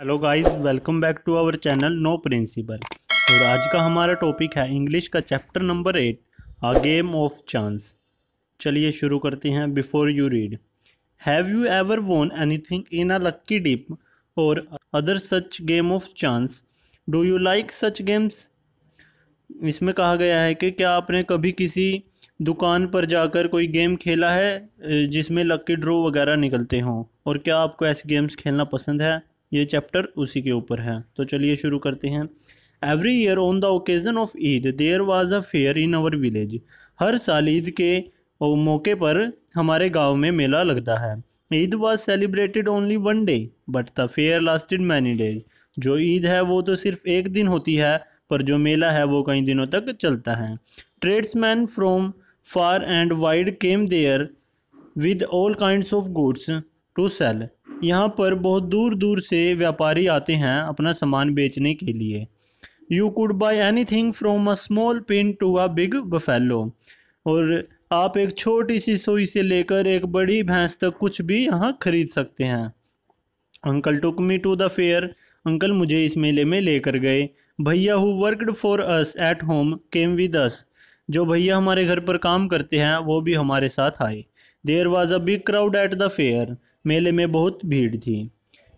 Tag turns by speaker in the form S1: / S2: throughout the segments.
S1: Hello guys welcome back to our channel no principal और आज का हमारा टॉपिक है इंग्लिश का chapter number eight a game of chance चलिए शुरू करते हैं before you read have you ever won anything in a lucky dip or other such game of chance do you like such games इसमें कहा गया है कि क्या आपने कभी किसी दुकान पर जाकर कोई गेम खेला है, जिसमें लक्की ड्रॉ वगैरह निकलते हों? और क्या आपको ऐसे गेम्स खेलना पसंद है? ये चैप्टर उसी के ऊपर है। तो चलिए शुरू करते हैं। Every year on the occasion of Eid there was a fair in our village हर साल ईद के मौके पर हमारे गाँव में मेला लगता है। Eid was celebrated only one day but the fair lasted many days जो ईद है, वो तो सिर्फ़ एक दिन होती है, पर जो मेला है, वो कई दिनों तक चलता है। Tradesman from far and wide came there with all kind of goods to sell यहाँ पर बहुत दूर दूर से व्यापारी आते हैं अपना सामान बेचने के लिए। You could buy anything from a small pin to a big buffalo और आप एक छोटी सी सोई से लेकर एक बड़ी भैंस तक कुछ भी यहाँ खरीद सकते हैं। Uncle took me to the fair uncle मुझे इस मेले में लेकर गए। भैया who worked for us at home came with us जो भैया हमारे घर पर काम करते हैं, वो भी हमारे साथ आए। There was a big crowd at the fair मेले में बहुत भीड़ थी।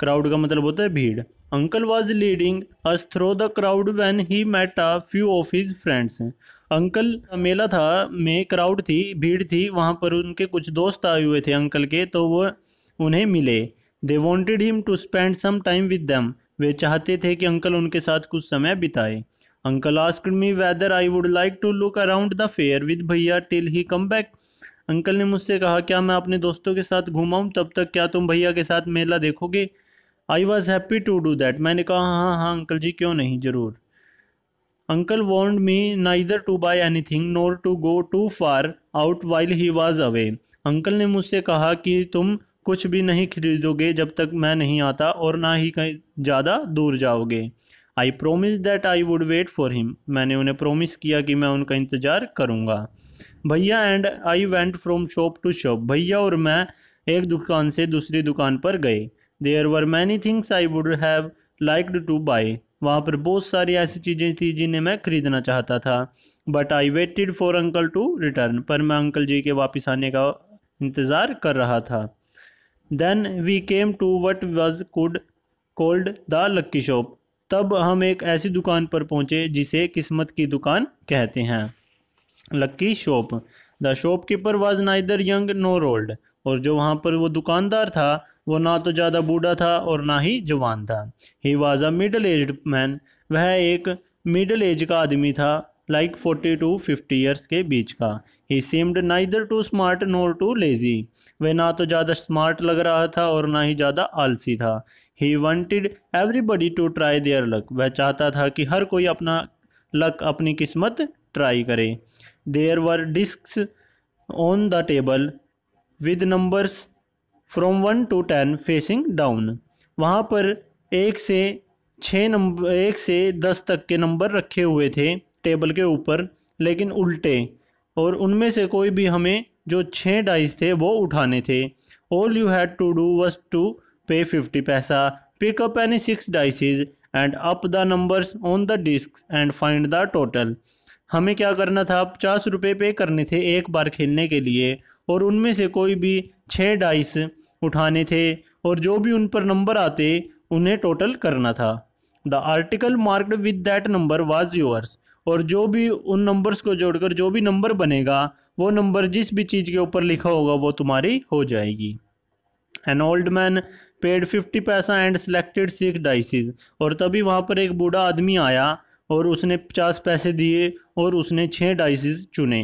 S1: क्राउड का मतलब होता है भीड़। Uncle was leading us through the crowd when he met a few of his friends uncle मेला था, में क्राउड थी, भीड़ थी, वहाँ पर उनके कुछ दोस्त आए हुए थे अंकल के तो वो उन्हें मिले। They wanted him to spend some time with them वे चाहते थे कि अंकल उनके साथ कुछ समय बिताए। Uncle asked me whether I would like to look around the fair with भैया till he come back uncle ने मुझसे कहा, क्या मैं अपने दोस्तों के साथ घूमाऊँ? तब तक क्या तुम भैया के साथ मेला देखोगे? I was happy to do that मैंने कहा हाँ हाँ अंकल जी, क्यों नहीं? ज़रूर. Uncle want me neither to buy anything nor to go too far out while he was away uncle ने मुझसे कहा कि तुम कुछ भी नहीं खरीदोगे जब तक मैं नहीं आता और ना ही कहीं ज़्यादा दूर जाओगे। I promise that I would wait for him मैंने उन्हें प्रोमिस किया कि मैं उनका इंतज़ार करूँगा। भैया and I went from shop to shop भैया और मैं एक दुकान से दूसरी दुकान पर गए। There were many things I would have liked to buy वहाँ पर बहुत सारी ऐसी चीज़ें थी जिन्हें मैं खरीदना चाहता था। But I waited for uncle to return पर मैं अंकल जी के वापस आने का इंतज़ार कर रहा था। Then we came to what was could called the lucky shop तब हम एक ऐसी दुकान पर पहुँचे जिसे किस्मत की दुकान कहते हैं। Lucky shop the shopkeeper was neither young nor old और जो वहाँ पर वो दुकानदार था, वो ना तो ज़्यादा बूढ़ा था और ना ही जवान था। He was a middle age man वह एक मिडल एज का आदमी था like forty to fifty years के बीच का। He seemed neither too smart nor too lazy वह ना तो ज़्यादा स्मार्ट लग रहा था और ना ही ज़्यादा आलसी था। He wanted everybody to try their luck वह चाहता था कि हर कोई अपना लक अपनी किस्मत ट्राई करे। There were disc on the table with numbers from one to ten facing down वहाँ पर एक से छः नंबर एक से दस तक के नंबर रखे हुए थे टेबल के ऊपर, लेकिन उल्टे। और उनमें से कोई भी हमें जो छः डाइस थे वो उठाने थे। All you had to do was to pay fifty paisa. Pick up any six dices and up the numbers on the disc and find the total हमें क्या करना था? पचास रुपये पे करने थे एक बार खेलने के लिए और उनमें से कोई भी छः डाइस उठाने थे और जो भी उन पर नंबर आते, उन्हें टोटल करना था। The article marked with that number was yours और जो भी उन नंबर्स को जोड़कर जो भी नंबर बनेगा, वो नंबर जिस भी चीज़ के ऊपर लिखा होगा, वो तुम्हारी हो जाएगी। An old man paid fifty paisa and selected six dices और तभी वहाँ पर एक बूढ़ा आदमी आया और उसने पचास पैसे दिए और उसने छः डाइसिस चुने।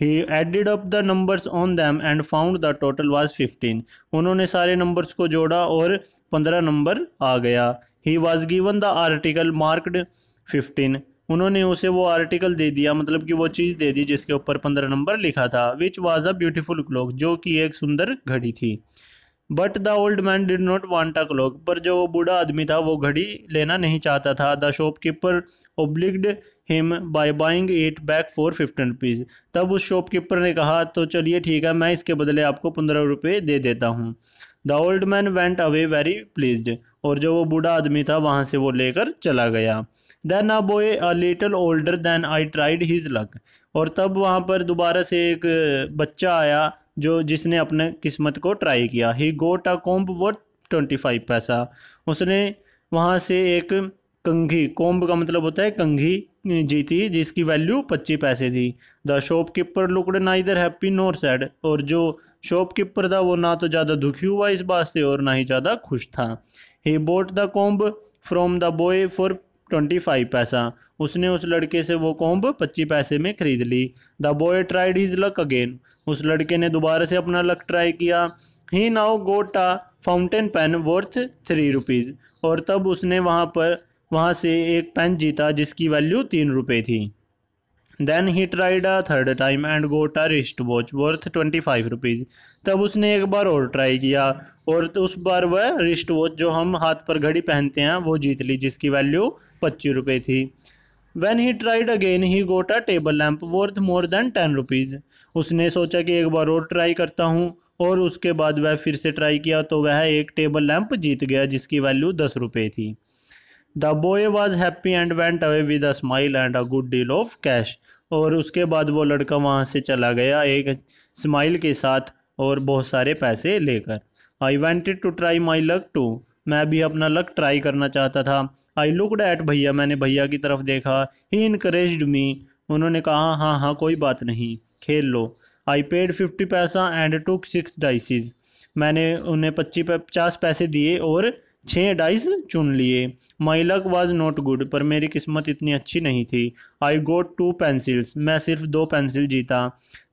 S1: He added up the numbers on them and found the total was fifteen उन्होंने सारे नंबर्स को जोड़ा और पंद्रह नंबर आ गया। He was given the article marked fifteen उन्होंने उसे वो आर्टिकल दे दिया मतलब कि वो चीज़ दे दी जिसके ऊपर पंद्रह नंबर लिखा था which was a beautiful clock जो कि एक सुंदर घड़ी थी। But the old man did not want a clock पर जो वो बूढ़ा आदमी था, वो घड़ी लेना नहीं चाहता था। The shopkeeper obliged him by buying it back for fifteen rupees तब उस शॉपकीपर ने कहा तो चलिए ठीक है, मैं इसके बदले आपको पंद्रह रुपये दे देता हूँ। The old man went away very pleased और जो वो बूढ़ा आदमी था, वहाँ से वो लेकर चला गया। Then a boy a little older than I tried his luck और तब वहाँ पर दोबारा से एक बच्चा आया। जो जिसने अपने किस्मत को ट्राई किया। ही गोट अ कोम्ब वो ट्वेंटी फाइव पैसा। उसने वहाँ से एक कंघी कोम्ब का मतलब होता है कंघी जीती, जिसकी वैल्यू पच्चीस पैसे थी द। शॉपकीपर लुकड ना इधर हैप्पी नोर सैड और जो शॉपकीपर था, वो ना तो ज़्यादा दुखी हुआ इस बात से और ना ही ज़्यादा खुश था। He bought the comb from the boy for twenty five paisa. उसने उस लड़के से वो कोम्ब पच्चीस पैसे में ख़रीद ली। The boy tried his luck again उस लड़के ने दोबारा से अपना लक ट्राई किया। He now got a fountain pen worth three rupees और तब उसने वहाँ पर, वहाँ से एक पेन जीता, जिसकी वैल्यू तीन रुपये थी। Then he tried a third time and got a wrist watch worth twenty five rupees तब उसने एक बार और ट्राई किया और तो उस बार वह रिस्ट वॉच जो हम हाथ पर घड़ी पहनते हैं, वो जीत ली, जिसकी वैल्यू पच्चीस रुपये थी। When he tried again he got a table lamp worth more than ten rupees उसने सोचा कि एक बार और ट्राई करता हूँ और उसके बाद वह फिर से ट्राई किया तो वह एक टेबल लैम्प जीत गया, जिसकी वैल्यू दस रुपये थी। The boy was happy and went away with a smile and a good deal of cash और उसके बाद वो लड़का वहाँ से चला गया एक स्माइल के साथ और बहुत सारे पैसे लेकर। I wanted to try my luck too मैं भी अपना लक ट्राई करना चाहता था। आई लुकड एट भैया। मैंने भैया की तरफ़ देखा। ही इनक्रेज मी उन्होंने कहा हाँ हाँ कोई बात नहीं। खेल लो। I paid fifty paisa and took six dices मैंने उन्हें पच्चीस, पचास पैसे दिए और छः डाइस चुन लिए। My luck was not good पर मेरी किस्मत इतनी अच्छी नहीं थी। आई गोट टू पेंसिल्स मैं सिर्फ़ दो पेंसिल जीता।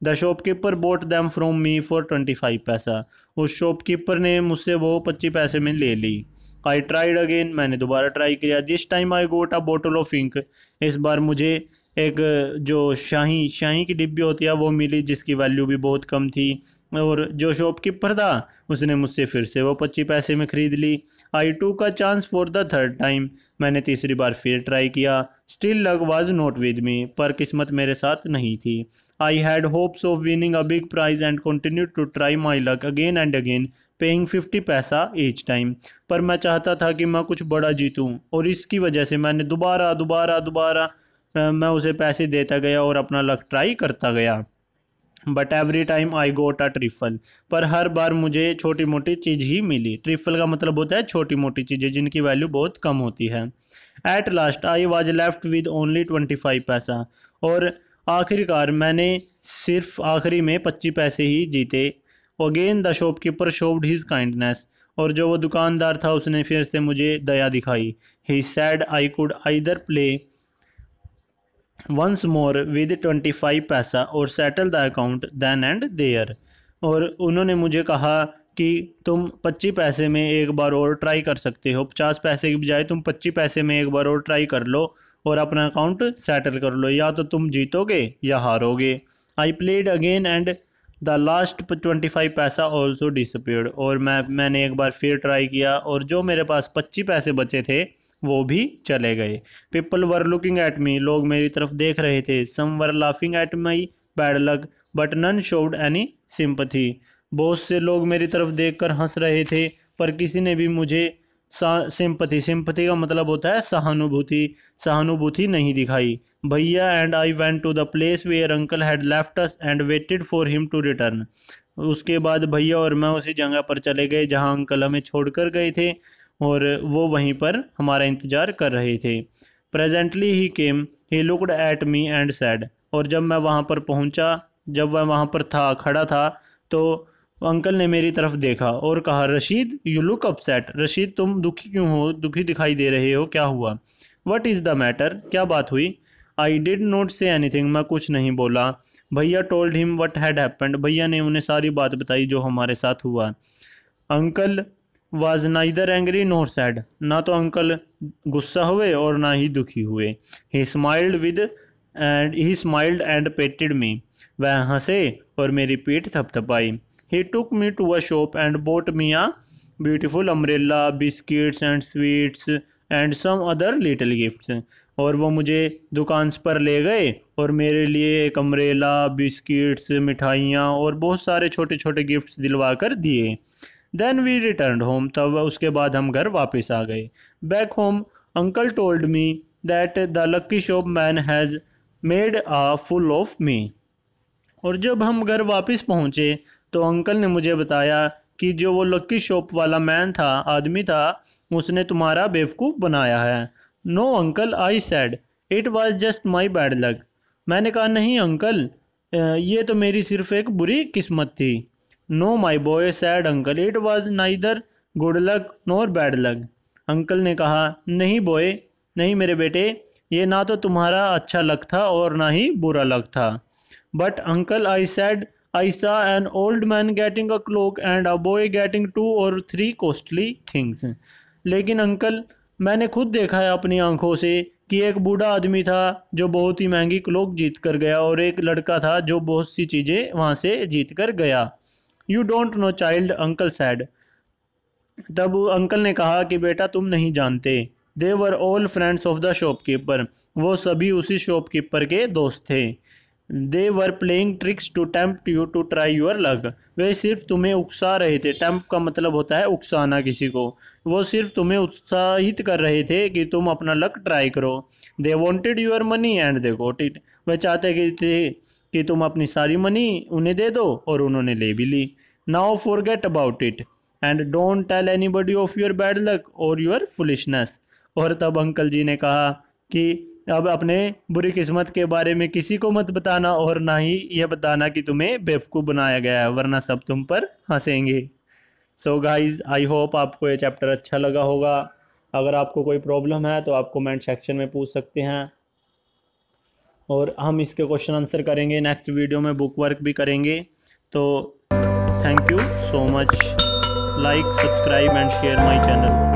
S1: The shopkeeper bought them from me for twenty five paisa. उस शॉपकीपर ने मुझसे वो पच्चीस पैसे में ले ली। आई ट्राइड अगेन मैंने दोबारा ट्राई किया। This time I got a bottle of ink इस बार मुझे एक, जो शाही शाही की डिब्बी होती है, वो मिली, जिसकी वैल्यू भी बहुत कम थी। और जो शॉपकीपर था, उसने मुझसे फिर से वो पच्चीस पैसे में ख़रीद ली। आई टू का chance for the third time मैंने तीसरी बार फिर ट्राई किया। स्टिल लग वाज नॉट विद मी पर किस्मत मेरे साथ नहीं थी। I had hopes of winning a big prize and continue to try my luck again and again paying fifty paisa each time पर मैं चाहता था कि मैं कुछ बड़ा जीतूँ, और इसकी वजह से मैंने दोबारा दोबारा दोबारा मैं उसे पैसे देता गया और अपना लक ट्राई करता गया। But every time I got a trifle पर हर बार मुझे छोटी मोटी चीज़ ही मिली। ट्रिफल का मतलब होता है छोटी मोटी चीज़ें जिनकी वैल्यू बहुत कम होती है। At last I was left with only twenty five paisa. और आखिरकार मैंने सिर्फ़ आखिरी में पच्चीस पैसे ही जीते। Again the shopkeeper showed his kindness और जो वो दुकानदार था, उसने फिर से मुझे दया दिखाई। He said I could either play once more with twenty five paisa और settle the account then and there और उन्होंने मुझे कहा कि तुम पच्चीस पैसे में एक बार और ट्राई कर सकते हो। पचास पैसे की बजाय तुम पच्चीस पैसे में एक बार और ट्राई कर लो और अपना अकाउंट सेटल कर लो। या तो तुम जीतोगे या हारोगे। I played again and the last twenty five paisa also disappeared और मैं, मैंने एक बार फिर ट्राई किया और जो मेरे पास पच्चीस पैसे बचे थे, वो भी चले गए। People were looking at me लोग मेरी तरफ़ देख रहे थे। Some were laughing at my bad luck but none showed any sympathy बहुत से लोग मेरी तरफ़ देख कर हंस रहे थे, पर किसी ने भी मुझे सिंपथी। सिंपथी का मतलब होता है सहानुभूति। सहानुभूति नहीं दिखाई। भैया and I went to the place where uncle had left us and waited for him to return उसके बाद भैया और मैं उसी जगह पर चले गए जहाँ अंकल हमें छोड़कर गए थे और वो वहीं पर हमारा इंतज़ार कर रहे थे। Presently he came he looked at me and said और जब मैं वहाँ पर पहुँचा, जब वह वहाँ पर था, खड़ा था तो अंकल ने मेरी तरफ़ देखा और कहा, Rashid you look upset Rashid, तुम दुखी क्यों हो? दुखी दिखाई दे रहे हो? क्या हुआ? वट इज़ द मैटर क्या बात हुई? I did not say anything मैं कुछ नहीं बोला। भैया told him what had happened भैया ने उन्हें सारी बात बताई जो हमारे साथ हुआ. Uncle was neither angry nor sad ना तो अंकल गुस्सा हुए और ना ही दुखी हुए। He smiled with and he smiled and patted me वह हंसे और मेरी पीठ थपथपाई। He took me to a shop and bought me a beautiful umbrella biscuits and sweets and some other little gifts और वो मुझे दुकान पर ले गए और मेरे लिए एक अम्ब्रेला बिस्किट्स मिठाइयाँ और बहुत सारे छोटे छोटे गिफ्ट्स दिलवा कर दिए। देन वी रिटर्न होम तब उसके बाद हम घर वापस आ गए। Back home uncle told me that the lucky shop man has made a fool of me और जब हम घर वापस पहुँचे तो अंकल ने मुझे बताया कि जो वो लक्की शॉप वाला मैन था, आदमी था, उसने तुम्हारा बेवकूफ़ बनाया है। No uncle I said it was just my bad luck मैंने कहा, नहीं अंकल ये तो मेरी सिर्फ़ एक बुरी किस्मत थी। No my boy said uncle it was neither good luck nor bad luck uncle ने कहा, नहीं बॉय नहीं मेरे बेटे, ये ना तो तुम्हारा अच्छा लक था और ना ही बुरा लक था। But uncle I said I saw an old man getting a clock and a boy getting two or three costly things लेकिन अंकल, मैंने खुद देखा है अपनी आँखों से कि एक बूढ़ा आदमी था जो बहुत ही महँगी क्लोक जीत कर गया और एक लड़का था जो बहुत सी चीज़ें वहाँ से जीत कर गया। You don't know child uncle said तब अंकल ने कहा कि बेटा, तुम नहीं जानते। They were all friends of the shopkeeper वो सभी उसी शॉपकीपर के दोस्त थे। They were playing tricks to tempt you to try your luck वे सिर्फ़ तुम्हें उकसा रहे थे। टेम्प का मतलब होता है उकसाना किसी को। वो सिर्फ़ तुम्हें उत्साहित कर रहे थे कि तुम अपना लक ट्राई करो। They wanted your money and they got it वह चाहते कि थे कि तुम अपनी सारी मनी उन्हें दे दो और उन्होंने ले भी ली। Now forget about it and don't tell anybody of your bad luck और योर फुलिशनेस और तब अंकल जी ने कहा कि अब अपने बुरी किस्मत के बारे में किसी को मत बताना और ना ही यह बताना कि तुम्हें बेवकूफ़ बनाया गया है, वरना सब तुम पर हंसेंगे। सो गाइज़ आई होप आपको ये चैप्टर अच्छा लगा होगा। अगर आपको कोई प्रॉब्लम है तो आप कमेंट सेक्शन में पूछ सकते हैं। और हम इसके क्वेश्चन आंसर करेंगे। नेक्स्ट वीडियो में बुक वर्क भी करेंगे। तो thank you so much like subscribe and share my channel